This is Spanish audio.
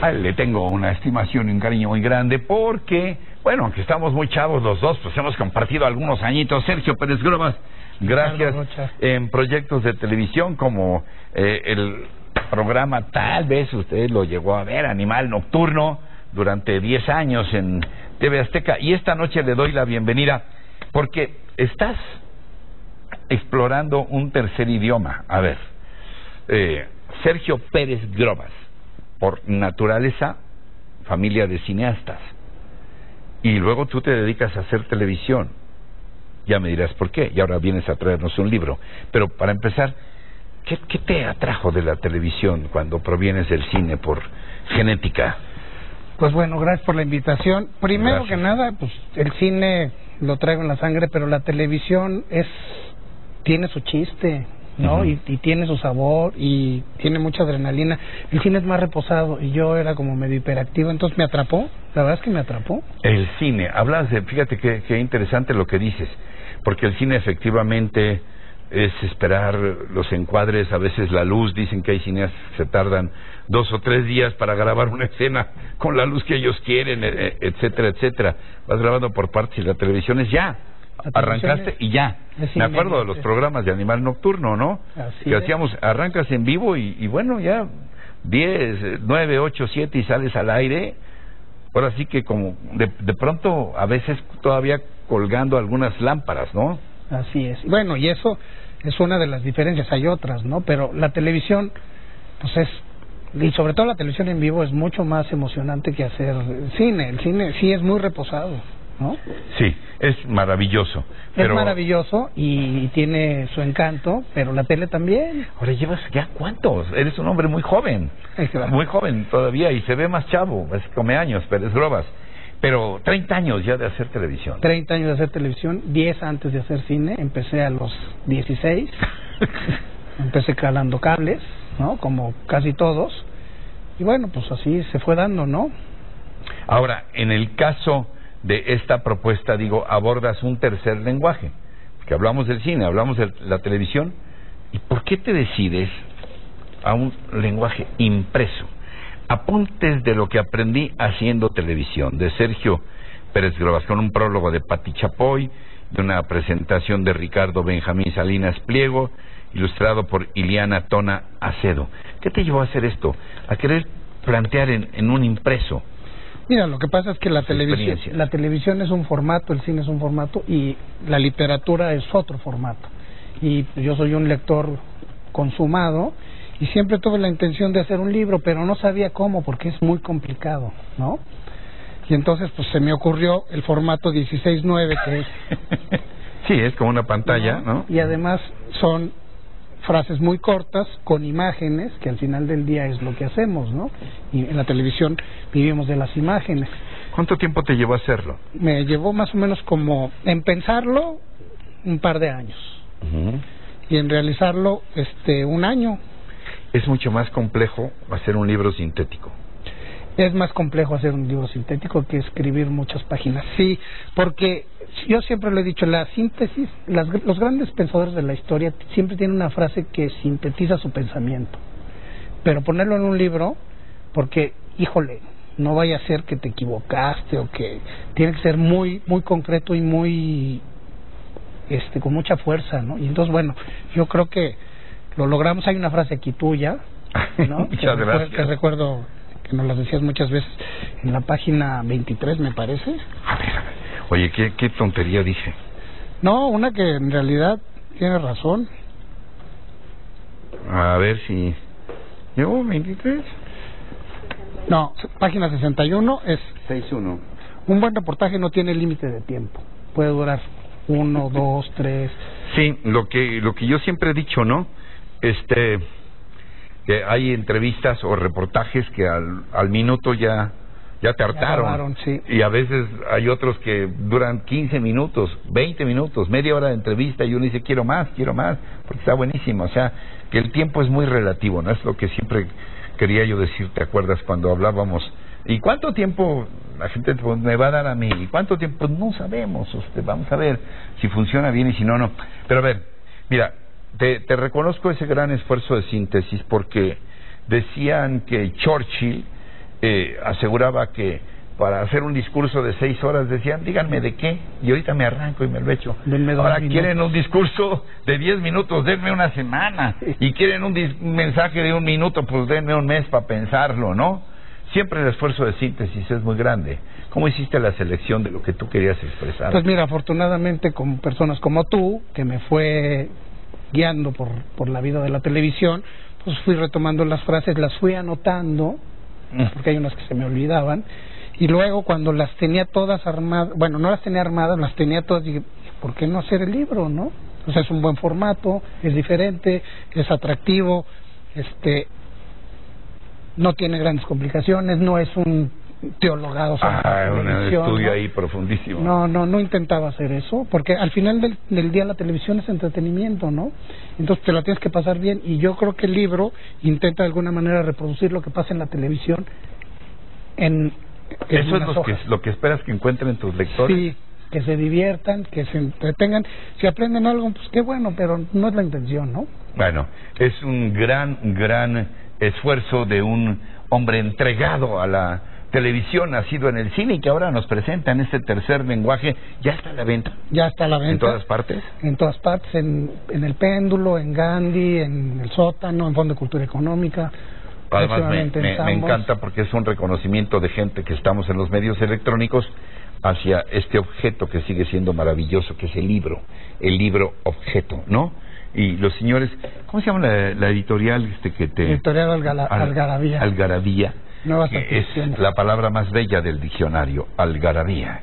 A él le tengo una estimación y un cariño muy grande porque, bueno, aunque estamos muy chavos los dos, pues hemos compartido algunos añitos. Sergio Pérez Gromas, gracias en proyectos de televisión como eh, el programa, tal vez usted lo llegó a ver, Animal Nocturno, durante 10 años en TV Azteca. Y esta noche le doy la bienvenida porque estás explorando un tercer idioma. A ver, eh, Sergio Pérez Gromas por naturaleza, familia de cineastas. Y luego tú te dedicas a hacer televisión. Ya me dirás por qué. Y ahora vienes a traernos un libro. Pero para empezar, ¿qué, qué te atrajo de la televisión cuando provienes del cine por genética? Pues bueno, gracias por la invitación. Primero que nada, pues el cine lo traigo en la sangre, pero la televisión es tiene su chiste, ¿no? y, tiene su sabor y tiene mucha adrenalina. El cine es más reposado y yo era como medio hiperactivo, entonces me atrapó, la verdad es que me atrapó. El cine, hablas de, fíjate qué, qué interesante lo que dices, porque el cine efectivamente es esperar los encuadres, a veces la luz, dicen que hay cines que se tardan dos o tres días para grabar una escena con la luz que ellos quieren, e, e, etcétera, etcétera. Vas grabando por partes y la televisión es ya arrancaste y ya. Me acuerdo de los programas de Animal Nocturno, ¿no? que hacíamos, arrancas en vivo y, bueno, ya 10, 9, 8, 7 y sales al aire. Ahora sí que como de, de pronto a veces todavía colgando algunas lámparas, ¿no? Así es. Bueno, y eso es una de las diferencias, hay otras, ¿no? Pero la televisión, pues es y sobre todo la televisión en vivo es mucho más emocionante que hacer cine. El cine sí es muy reposado. ¿No? Sí, es maravilloso. Es maravilloso y tiene su encanto, pero la tele también. Ahora llevas ya cuántos, eres un hombre muy joven, muy joven todavía y se ve más chavo, es come años, pero es grobas. Pero 30 años ya de hacer televisión. 30 años de hacer televisión, 10 antes de hacer cine, empecé a los 16, empecé calando cables, ¿no? Como casi todos. Y bueno, pues así se fue dando, ¿no? Ahora, en el caso de esta propuesta, digo, abordas un tercer lenguaje, que hablamos del cine, hablamos de la televisión, ¿y por qué te decides a un lenguaje impreso? Apuntes de lo que aprendí haciendo televisión, de Sergio Pérez Grobas, con un prólogo de Pati Chapoy, de una presentación de Ricardo Benjamín Salinas Pliego, ilustrado por Iliana Tona Acedo. ¿Qué te llevó a hacer esto? A querer plantear en, en un impreso Mira, lo que pasa es que la televisión, la televisión es un formato, el cine es un formato y la literatura es otro formato. Y yo soy un lector consumado y siempre tuve la intención de hacer un libro, pero no sabía cómo porque es muy complicado, ¿no? Y entonces pues se me ocurrió el formato 16:9 que es Sí, es como una pantalla, ¿no? Y además son frases muy cortas con imágenes, que al final del día es lo que hacemos, ¿no? Y en la televisión vivimos de las imágenes. ¿Cuánto tiempo te llevó hacerlo? Me llevó más o menos como en pensarlo un par de años y en realizarlo este un año. Es mucho más complejo hacer un libro sintético. Es más complejo hacer un libro sintético que escribir muchas páginas. Sí, porque yo siempre lo he dicho, la síntesis, las, los grandes pensadores de la historia siempre tienen una frase que sintetiza su pensamiento. Pero ponerlo en un libro, porque, híjole, no vaya a ser que te equivocaste o que tiene que ser muy muy concreto y muy este con mucha fuerza, ¿no? Y entonces bueno, yo creo que lo logramos. Hay una frase aquí tuya, ¿no? Muchas gracias. que recuerdo que nos las decías muchas veces en la página 23, me parece. A ver, Oye, ¿qué, qué tontería dije? No, una que en realidad tiene razón. A ver si... ¿Llevo 23? No, página 61 es... 61. Un buen reportaje no tiene límite de tiempo. Puede durar uno, dos, tres. Sí, lo que, lo que yo siempre he dicho, ¿no? Este que hay entrevistas o reportajes que al, al minuto ya ya te hartaron. sí. Y a veces hay otros que duran 15 minutos, 20 minutos, media hora de entrevista y uno dice quiero más, quiero más, porque está buenísimo. O sea, que el tiempo es muy relativo, ¿no? Es lo que siempre quería yo decir, ¿te acuerdas cuando hablábamos? ¿Y cuánto tiempo la gente me va a dar a mí? ¿Y cuánto tiempo? Pues no sabemos, usted, vamos a ver si funciona bien y si no, no. Pero a ver, mira, te, te reconozco ese gran esfuerzo de síntesis porque decían que Churchill eh, aseguraba que para hacer un discurso de seis horas decían, díganme de qué, y ahorita me arranco y me lo echo. Ahora quieren un discurso de diez minutos, denme una semana, y quieren un, un mensaje de un minuto, pues denme un mes para pensarlo, ¿no? Siempre el esfuerzo de síntesis es muy grande. ¿Cómo hiciste la selección de lo que tú querías expresar? Pues mira, afortunadamente con personas como tú, que me fue guiando por, por la vida de la televisión, pues fui retomando las frases, las fui anotando, porque hay unas que se me olvidaban, y luego cuando las tenía todas armadas, bueno, no las tenía armadas, las tenía todas, dije, ¿por qué no hacer el libro, no? O sea, es un buen formato, es diferente, es atractivo, este, no tiene grandes complicaciones, no es un teologado ah, un estudio ahí profundísimo. No, no, no intentaba hacer eso, porque al final del, del, día la televisión es entretenimiento, ¿no? Entonces te la tienes que pasar bien y yo creo que el libro intenta de alguna manera reproducir lo que pasa en la televisión en eso es lo que, lo que esperas que encuentren tus lectores. Sí, que se diviertan, que se entretengan. Si aprenden algo, pues qué bueno, pero no es la intención, ¿no? Bueno, es un gran, gran esfuerzo de un hombre entregado a la televisión, nacido en el cine y que ahora nos presenta en este tercer lenguaje. ¿Ya está a la venta? Ya está a la venta. ¿En todas partes? En todas partes, en, en El Péndulo, en Gandhi, en El Sótano, en Fondo de Cultura Económica. Además me, encanta porque es un reconocimiento de gente que estamos en los medios electrónicos hacia este objeto que sigue siendo maravilloso, que es el libro, el libro objeto, ¿no? Y los señores, ¿cómo se llama la, editorial este que te... Editorial Algarabía. Algarabía. Es la palabra más bella del diccionario, algarabía.